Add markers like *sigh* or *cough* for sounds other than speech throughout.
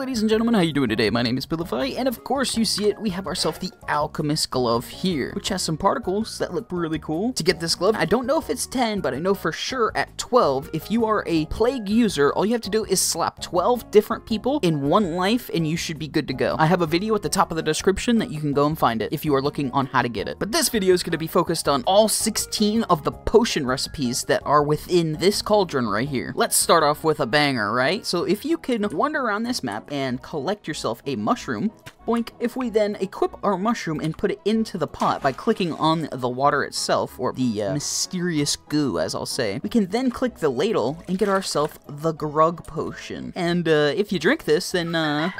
ladies and gentlemen, how are you doing today? My name is Bilify, and of course you see it, we have ourselves the Alchemist Glove here, which has some particles that look really cool. To get this glove, I don't know if it's 10, but I know for sure at 12, if you are a Plague user, all you have to do is slap 12 different people in one life, and you should be good to go. I have a video at the top of the description that you can go and find it if you are looking on how to get it. But this video is going to be focused on all 16 of the potion recipes that are within this cauldron right here. Let's start off with a banger, right? So if you can wander around this map and collect yourself a mushroom, boink, if we then equip our mushroom and put it into the pot by clicking on the water itself, or the uh, mysterious goo, as I'll say, we can then click the ladle and get ourselves the Grug potion. And uh, if you drink this, then uh,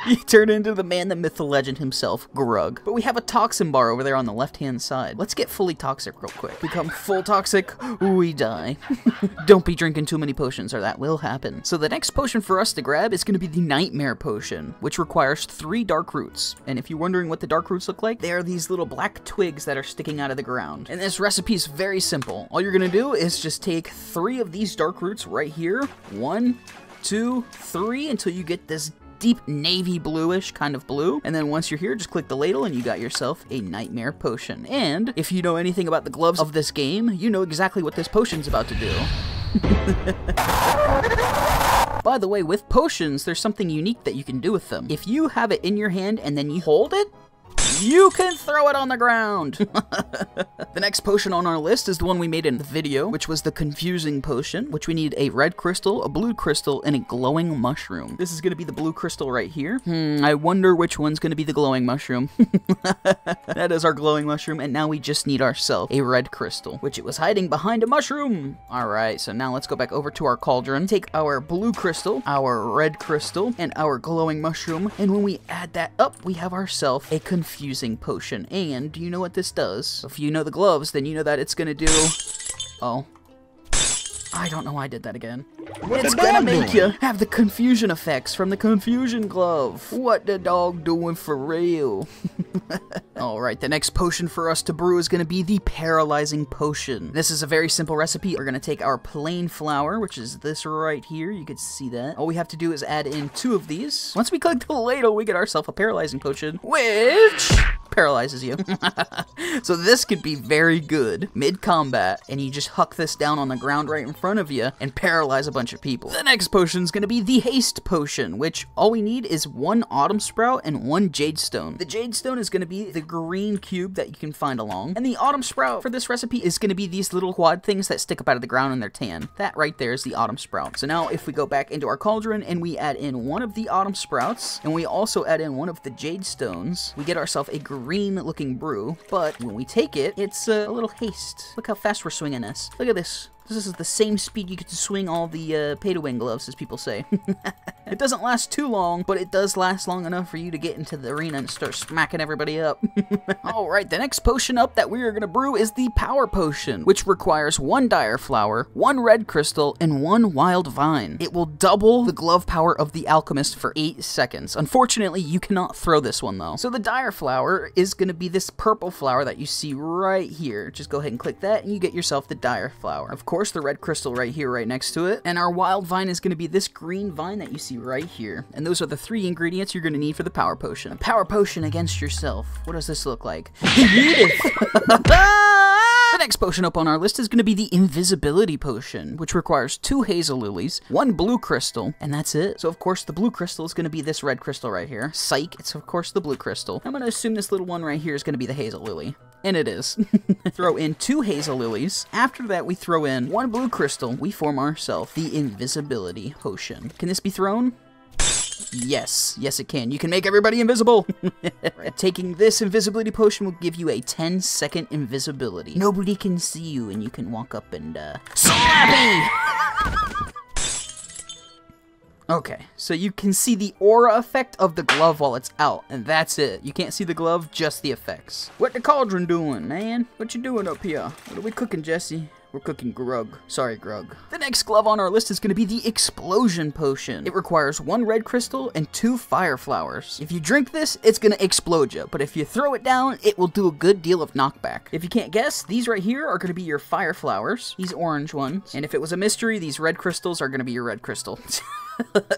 *laughs* you turn into the man, the myth, the legend himself, Grug. But we have a toxin bar over there on the left-hand side. Let's get fully toxic real quick. Become full toxic, we die. *laughs* Don't be drinking too many potions or that will happen. So the next potion for us to grab is going to be the Nightmare Potion, which requires three dark roots. And if you're wondering what the dark roots look like, they are these little black twigs that are sticking out of the ground. And this recipe is very simple. All you're going to do is just take three of these dark roots right here. One, two, three, until you get this deep navy bluish kind of blue. And then once you're here, just click the ladle and you got yourself a nightmare potion. And if you know anything about the gloves of this game, you know exactly what this potion's about to do. *laughs* By the way, with potions, there's something unique that you can do with them. If you have it in your hand and then you hold it, you can throw it on the ground! *laughs* the next potion on our list is the one we made in the video, which was the confusing potion, which we need a red crystal, a blue crystal, and a glowing mushroom. This is going to be the blue crystal right here. Hmm, I wonder which one's going to be the glowing mushroom. *laughs* that is our glowing mushroom, and now we just need ourselves a red crystal, which it was hiding behind a mushroom. Alright, so now let's go back over to our cauldron, take our blue crystal, our red crystal, and our glowing mushroom, and when we add that up, we have ourselves a confusing confusing potion. And do you know what this does? If you know the gloves, then you know that it's gonna do... Oh. I don't know why I did that again. What's it's gonna make doing? you have the confusion effects from the confusion glove. What the dog doing for real? *laughs* Alright, the next potion for us to brew is gonna be the paralyzing potion. This is a very simple recipe. We're gonna take our plain flower, which is this right here. You can see that. All we have to do is add in two of these. Once we click the ladle, we get ourselves a paralyzing potion, which paralyzes you. *laughs* so this could be very good mid-combat, and you just huck this down on the ground right in front of you and paralyze a bunch of people. The next potion is going to be the Haste Potion, which all we need is one Autumn Sprout and one Jade Stone. The Jade Stone is going to be the green cube that you can find along, and the Autumn Sprout for this recipe is going to be these little quad things that stick up out of the ground and they're tan. That right there is the Autumn Sprout. So now if we go back into our cauldron and we add in one of the Autumn Sprouts, and we also add in one of the Jade Stones, we get ourselves a green green looking brew, but when we take it, it's uh, a little haste. Look how fast we're swinging this. Look at this. This is the same speed you get to swing all the uh, pay-to-win gloves, as people say. *laughs* it doesn't last too long, but it does last long enough for you to get into the arena and start smacking everybody up. *laughs* Alright, the next potion up that we are going to brew is the Power Potion, which requires one Dire Flower, one Red Crystal, and one Wild Vine. It will double the glove power of the Alchemist for 8 seconds. Unfortunately, you cannot throw this one, though. So the Dire Flower is going to be this purple flower that you see right here. Just go ahead and click that, and you get yourself the Dire Flower. Of course, course, the red crystal right here, right next to it. And our wild vine is going to be this green vine that you see right here. And those are the three ingredients you're going to need for the power potion. A power potion against yourself. What does this look like? *laughs* The next potion up on our list is going to be the Invisibility Potion, which requires two Hazel Lilies, one Blue Crystal, and that's it. So, of course, the Blue Crystal is going to be this red crystal right here. Psych, it's of course the Blue Crystal. I'm going to assume this little one right here is going to be the Hazel Lily. And it is. *laughs* throw in two Hazel Lilies. After that, we throw in one Blue Crystal. We form ourselves the Invisibility Potion. Can this be thrown? Yes, yes it can. You can make everybody invisible. *laughs* right. Taking this invisibility potion will give you a 10 second invisibility. Nobody can see you and you can walk up and, uh, slappy! *laughs* Okay, so you can see the aura effect of the glove while it's out, and that's it. You can't see the glove, just the effects. What the cauldron doing, man? What you doing up here? What are we cooking, Jesse? We're cooking grug. Sorry, grug. The next glove on our list is going to be the Explosion Potion. It requires one red crystal and two fire flowers. If you drink this, it's going to explode you, but if you throw it down, it will do a good deal of knockback. If you can't guess, these right here are going to be your fire flowers, these orange ones, and if it was a mystery, these red crystals are going to be your red crystal. *laughs*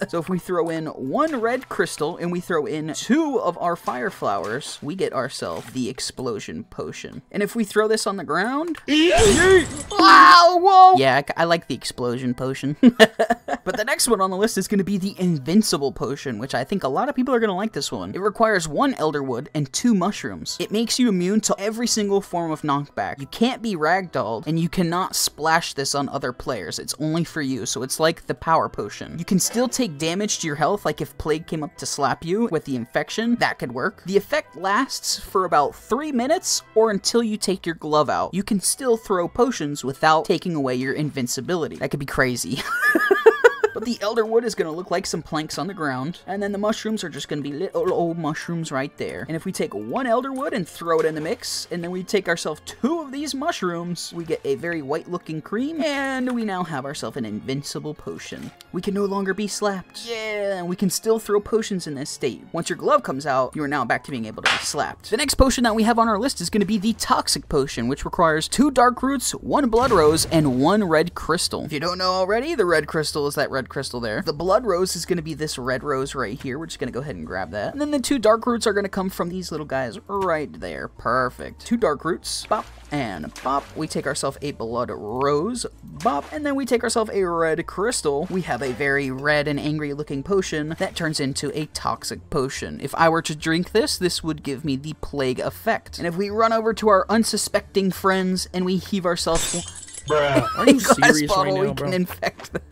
so if we throw in one red crystal and we throw in two of our fire flowers, we get ourselves the explosion potion. And if we throw this on the ground, *laughs* wow, whoa! Yeah, I, I like the explosion potion. *laughs* but the next one on the list is going to be the invincible potion, which I think a lot of people are going to like this one. It requires one elderwood and two mushrooms. It makes you immune to every single form of knockback. You can't be ragdolled, and you cannot splash this on other players. It's only for you, so it's like the power potion. You can still take damage to your health, like if Plague came up to slap you with the infection, that could work. The effect lasts for about three minutes or until you take your glove out. You can still throw potions without taking away your invincibility. That could be crazy. *laughs* But the elder wood is going to look like some planks on the ground, and then the mushrooms are just going to be little old mushrooms right there. And if we take one elder wood and throw it in the mix, and then we take ourselves two of these mushrooms, we get a very white looking cream, and we now have ourselves an invincible potion. We can no longer be slapped. Yeah, and we can still throw potions in this state. Once your glove comes out, you are now back to being able to be slapped. The next potion that we have on our list is going to be the toxic potion, which requires two dark roots, one blood rose, and one red crystal. If you don't know already, the red crystal is that red crystal there. The blood rose is going to be this red rose right here. We're just going to go ahead and grab that. And then the two dark roots are going to come from these little guys right there. Perfect. Two dark roots. Bop and bop. We take ourselves a blood rose. Bop. And then we take ourselves a red crystal. We have a very red and angry looking potion that turns into a toxic potion. If I were to drink this, this would give me the plague effect. And if we run over to our unsuspecting friends and we heave ourselves Bruh. Are you *laughs* serious right now, we bro? can infect them.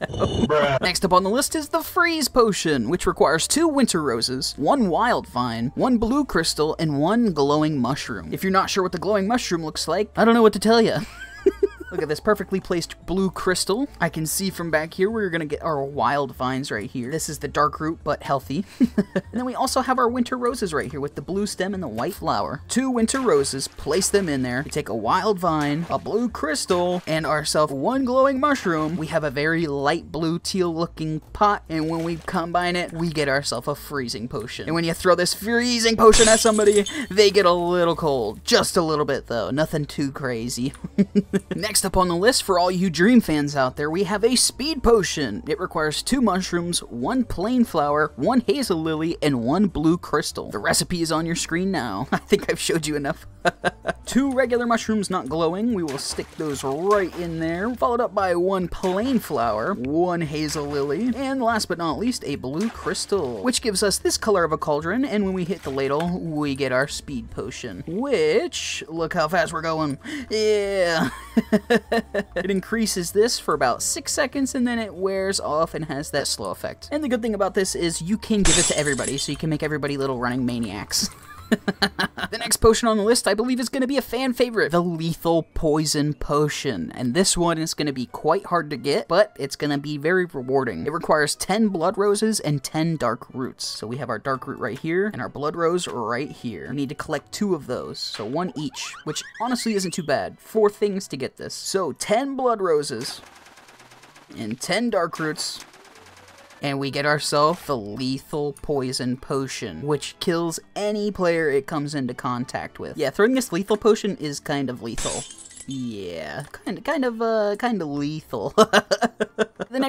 Bruh. Next up on the list is the Freeze Potion, which requires two Winter Roses, one Wild Vine, one Blue Crystal, and one Glowing Mushroom. If you're not sure what the Glowing Mushroom looks like, I don't know what to tell you. *laughs* Look at this perfectly placed blue crystal. I can see from back here we're gonna get our wild vines right here. This is the dark root, but healthy. *laughs* and then we also have our winter roses right here with the blue stem and the white flower. Two winter roses, place them in there. We take a wild vine, a blue crystal, and ourselves one glowing mushroom. We have a very light blue teal looking pot, and when we combine it, we get ourselves a freezing potion. And when you throw this freezing potion at somebody, they get a little cold. Just a little bit though, nothing too crazy. *laughs* Next up on the list for all you Dream fans out there, we have a speed potion. It requires two mushrooms, one plain flower, one hazel lily, and one blue crystal. The recipe is on your screen now. *laughs* I think I've showed you enough. *laughs* two regular mushrooms not glowing, we will stick those right in there, followed up by one plain flower, one hazel lily, and last but not least, a blue crystal, which gives us this color of a cauldron, and when we hit the ladle, we get our speed potion, which, look how fast we're going. Yeah. *laughs* *laughs* it increases this for about six seconds and then it wears off and has that slow effect. And the good thing about this is you can give it to everybody, so you can make everybody little running maniacs. *laughs* *laughs* the next potion on the list, I believe, is going to be a fan favorite, the Lethal Poison Potion. And this one is going to be quite hard to get, but it's going to be very rewarding. It requires 10 Blood Roses and 10 Dark Roots. So we have our Dark Root right here, and our Blood Rose right here. We need to collect two of those, so one each, which honestly isn't too bad. Four things to get this. So 10 Blood Roses and 10 Dark Roots and we get ourselves the lethal poison potion, which kills any player it comes into contact with. Yeah, throwing this lethal potion is kind of lethal. Yeah, kind of, kind of, uh, kind of lethal. *laughs*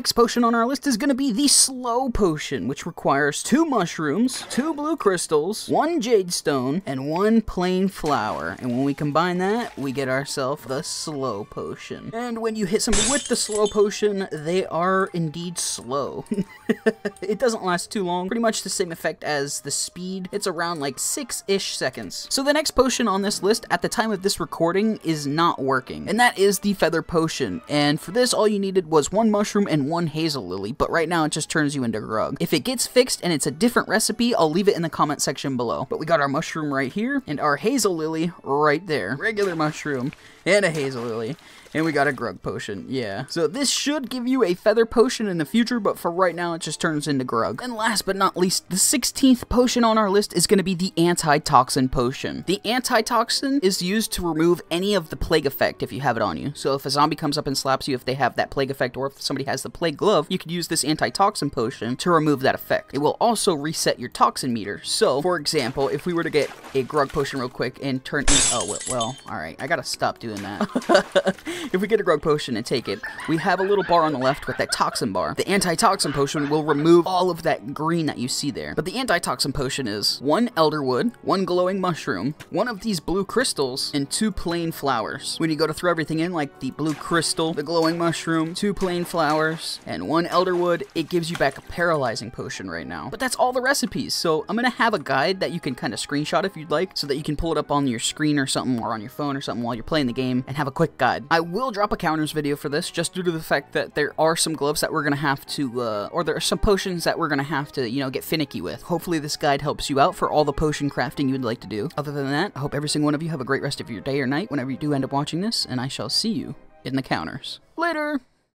next potion on our list is going to be the slow potion, which requires two mushrooms, two blue crystals, one jade stone, and one plain flower. And when we combine that, we get ourselves the slow potion. And when you hit somebody with the slow potion, they are indeed slow. *laughs* it doesn't last too long. Pretty much the same effect as the speed. It's around like six-ish seconds. So the next potion on this list at the time of this recording is not working, and that is the feather potion. And for this, all you needed was one mushroom and one hazel lily, but right now it just turns you into a grug. If it gets fixed and it's a different recipe, I'll leave it in the comment section below. But we got our mushroom right here, and our hazel lily right there. Regular mushroom and a hazel lily. And we got a Grug potion, yeah. So this should give you a feather potion in the future, but for right now it just turns into Grug. And last but not least, the 16th potion on our list is going to be the Antitoxin potion. The Antitoxin is used to remove any of the plague effect if you have it on you. So if a zombie comes up and slaps you, if they have that plague effect, or if somebody has the plague glove, you could use this Antitoxin potion to remove that effect. It will also reset your toxin meter. So, for example, if we were to get a Grug potion real quick and turn in- oh, well, well alright, I gotta stop doing that. *laughs* if we get a grug potion and take it, we have a little bar on the left with that toxin bar. The antitoxin potion will remove all of that green that you see there. But the antitoxin potion is one elderwood, one glowing mushroom, one of these blue crystals, and two plain flowers. When you go to throw everything in, like the blue crystal, the glowing mushroom, two plain flowers, and one elderwood, it gives you back a paralyzing potion right now. But that's all the recipes, so I'm gonna have a guide that you can kind of screenshot if you'd like, so that you can pull it up on your screen or something, or on your phone or something while you're playing the game, and have a quick guide. I will drop a counters video for this, just due to the fact that there are some gloves that we're gonna have to, uh, or there are some potions that we're gonna have to, you know, get finicky with. Hopefully this guide helps you out for all the potion crafting you'd like to do. Other than that, I hope every single one of you have a great rest of your day or night whenever you do end up watching this, and I shall see you in the counters. Later!